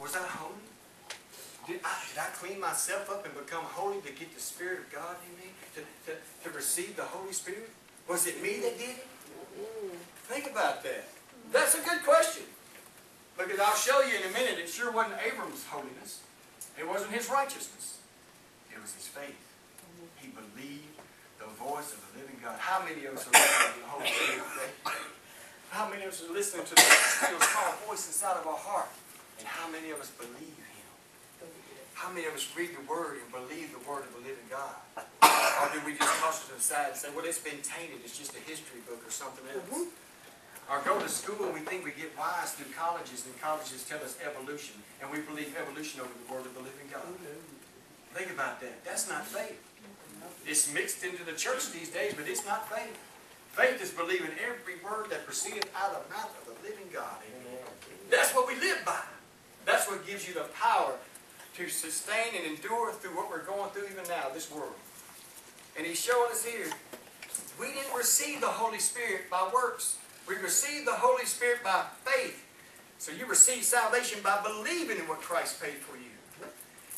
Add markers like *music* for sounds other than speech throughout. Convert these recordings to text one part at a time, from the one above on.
Was I holy? Did I, did I clean myself up and become holy to get the Spirit of God in me? To, to, to receive the Holy Spirit? Was it me that did it? Think about that. That's a good question. Because I'll show you in a minute, it sure wasn't Abram's holiness. It wasn't his righteousness. It was his faith. He believed the voice of the living God. How many of us are listening to the Holy Spirit today? How many of us are listening to the still small voice inside of our heart? And how many of us believe him? How many of us read the Word and believe the Word of the living God? Or do we just toss it to the side and say, well, it's been tainted. It's just a history book or something else? Mm-hmm. Or go to school and we think we get wise through colleges and colleges tell us evolution. And we believe evolution over the Word of the living God. Mm-hmm. Think about that. That's not faith. It's mixed into the church these days, but it's not faith. Faith is believing every word that proceedeth out of the mouth of the living God. Amen. That's what we live by. That's what gives you the power to sustain and endure through what we're going through even now, this world. And he's showing us here, we didn't receive the Holy Spirit by works. We received the Holy Spirit by faith. So you receive salvation by believing in what Christ paid for you.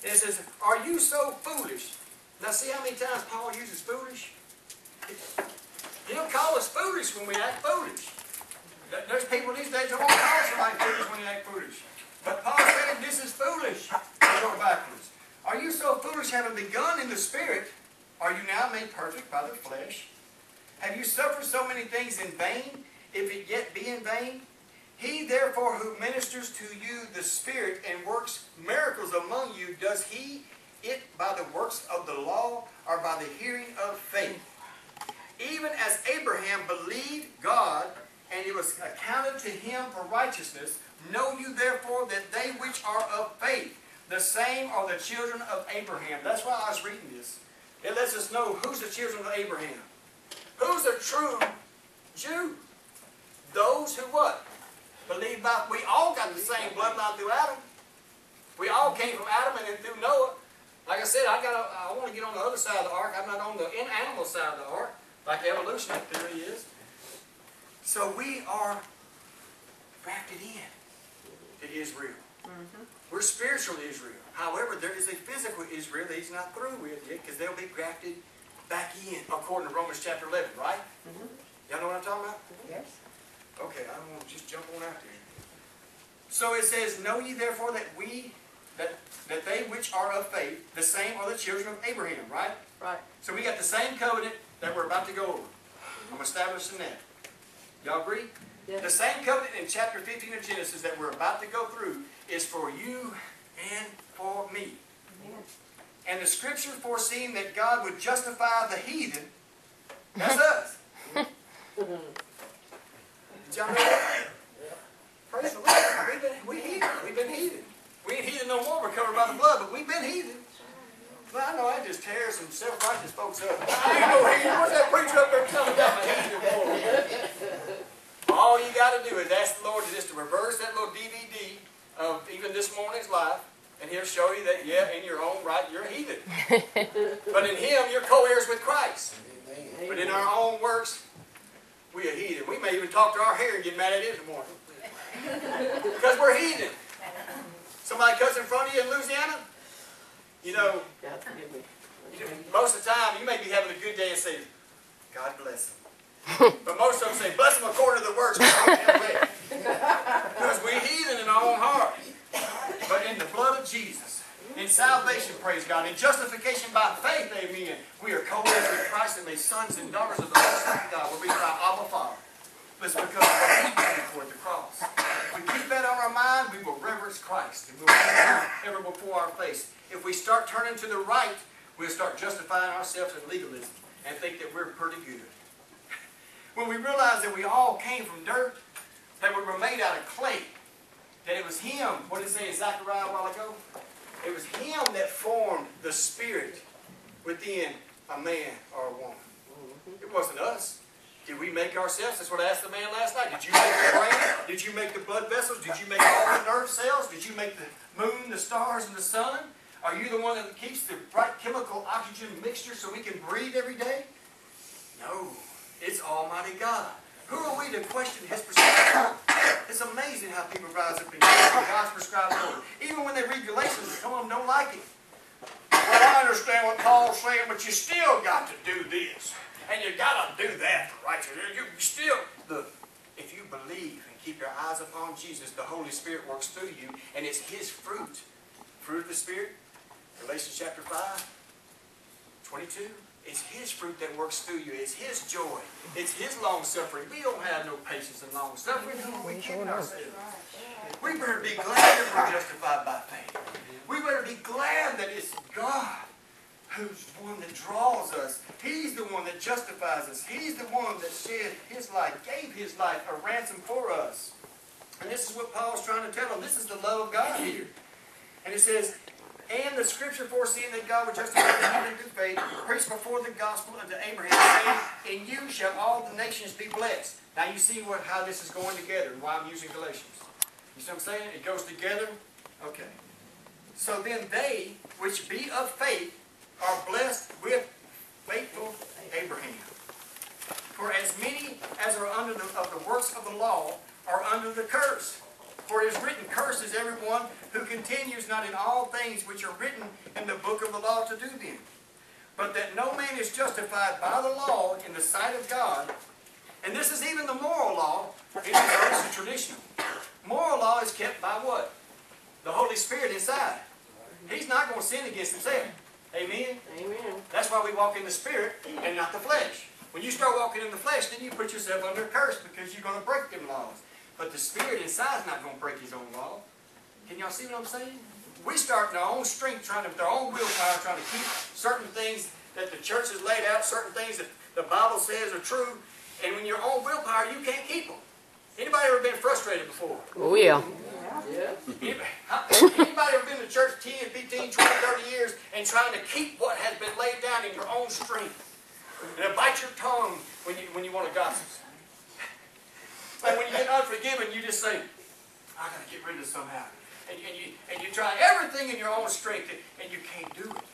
And it says, are you so foolish? Now see how many times Paul uses foolish? He'll call us foolish when we act foolish. There's people these days that won't call somebody foolish when they act foolish. But Paul said, this is foolish. Go backwards. Are you so foolish having begun in the Spirit? Are you now made perfect by the flesh? Have you suffered so many things in vain, if it yet be in vain? He therefore who ministers to you the Spirit and works miracles among you, does he it by the works of the law or by the hearing of faith? Even as Abraham believed God, and it was accounted to him for righteousness, know you therefore that they which are of faith, the same are the children of Abraham. That's why I was reading this. It lets us know who's the children of Abraham. Who's a true Jew? Those who what? Believe by, we all got the same bloodline through Adam. We all came from Adam and then through Noah. Like I said, I got. I want to get on the other side of the ark. I'm not on the animal side of the ark, like evolutionary theory is. So we are grafted in to Israel. Mm-hmm. We're spiritual Israel. However, there is a physical Israel that he's not through with yet because they'll be grafted back in, according to Romans chapter 11, right? Mm-hmm. Y'all know what I'm talking about? Yes. Okay, I don't want to just jump on out there. So it says, Know ye therefore that we, that, that they which are of faith, the same are the children of Abraham, right? Right. So we got the same covenant that we're about to go over. I'm establishing that. Y'all agree? The same covenant in chapter 15 of Genesis that we're about to go through is for you and for me. Amen. And the scripture foreseeing that God would justify the heathen, that's us. *laughs* Did y'all know that? Praise the Lord. We've been, we heathen. We've been heathen. We ain't heathen no more. We're covered by the blood, but we've been heathen. Well, I know I just tear some self-righteous folks up. I ain't no heathen. What's that preacher up there telling about my heathen for? All you got to do is ask the Lord to just to reverse that little DVD of even this morning's life, and He'll show you that, yeah, in your own right, you're a heathen. *laughs* but in Him, you're co-heirs with Christ. Amen. But in our own works, we are heathen. We may even talk to our hair and get mad at it in the morning. because we're heathen. Somebody cuts in front of you in Louisiana, you know, God forgive me. most of the time, you may be having a good day and say, God bless him. But most of them say, bless them according to the works. because we heathen in our own heart. But in the blood of Jesus, in salvation, praise God, in justification by faith, amen, we are co-heirs with Christ and made sons and daughters of the Most High God. We're being our Abba Father. But it's because of what He for the cross. If we keep that on our mind, we will reverence Christ. And we will ever before our face. If we start turning to the right, we'll start justifying ourselves in legalism and think that we're pretty good. When we realize that we all came from dirt, that we were made out of clay, that it was Him, what did it say in Zechariah a while ago? It was Him that formed the spirit within a man or a woman. Mm-hmm. It wasn't us. Did we make ourselves? That's what I asked the man last night. Did you make the brain? Did you make the blood vessels? Did you make all the nerve cells? Did you make the moon, the stars, and the sun? Are you the one that keeps the right chemical oxygen mixture so we can breathe every day? No. It's Almighty God. Who are we to question His prescribed order? It's amazing how people rise up and God's prescribed order. Even when they read Galatians, some of them don't like it. Well, I understand what Paul's saying, but you still got to do this. And you got to do that righteousness. You still, look, if you believe and keep your eyes upon Jesus, the Holy Spirit works through you, and it's His fruit. Fruit of the Spirit, Galatians chapter 5, 22. It's His fruit that works through you. It's His joy. It's His long suffering. We don't have no patience and long suffering. We kidding ourselves. We better be glad that we're justified by faith. We better be glad that it's God who's the one that draws us. He's the one that justifies us. He's the one that shed His life, gave His life a ransom for us. And this is what Paul's trying to tell them. This is the love of God here. And it says, and the scripture foreseeing that God would justify the human through faith, preached before the gospel unto Abraham, saying, In you shall all the nations be blessed. Now you see what how this is going together and why I'm using Galatians. You see what I'm saying? It goes together? Okay. So then they which be of faith are blessed with faithful Abraham. For as many as are under the, of the works of the law are under the curse. For it is written, Cursed is everyone who continues not in all things which are written in the book of the law to do them. But that no man is justified by the law in the sight of God. And this is even the moral law. It is also traditional. Moral law is kept by what? The Holy Spirit inside. He's not going to sin against himself. Amen? Amen. That's why we walk in the Spirit and not the flesh. When you start walking in the flesh, then you put yourself under a curse because you're going to break them laws. But the Spirit inside is not going to break His own law. Can y'all see what I'm saying? We start in our own strength, trying to, with our own willpower, trying to keep certain things that the church has laid out, certain things that the Bible says are true, and when your own willpower, you can't keep them. Anybody ever been frustrated before? Oh, yeah. Yeah. Anybody. Ever been to church 10, 15, 20, 30 years and trying to keep what has been laid down in your own strength? And it bites your tongue when you, when you want to gossip. Like when you get unforgiven, you just say, I got to get rid of this somehow. And, and, you, and you try everything in your own strength and, and you can't do it.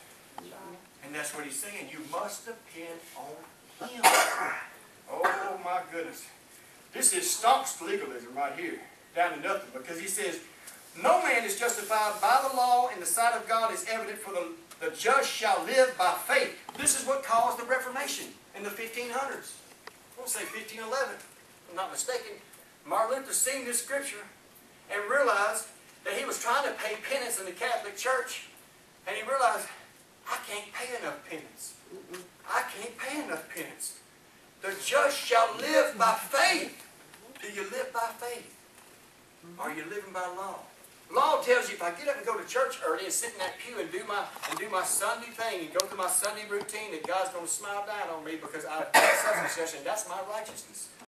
And that's what he's saying. You must depend on him. Oh my goodness. This is staunch legalism right here. Down to nothing. Because he says, no man is justified by the law in the sight of God is evident for the, the just shall live by faith. This is what caused the Reformation in the 1500s. I won't say 1511. I'm not mistaken. Martin Luther seen this scripture and realized that he was trying to pay penance in the Catholic Church. And he realized, I can't pay enough penance. I can't pay enough penance. The just shall live by faith. Do you live by faith? Are you living by law? Law tells you if I get up and go to church early and sit in that pew and do my and do my Sunday thing and go through my Sunday routine, that God's going to smile down on me because I've done such and such, and that's my righteousness.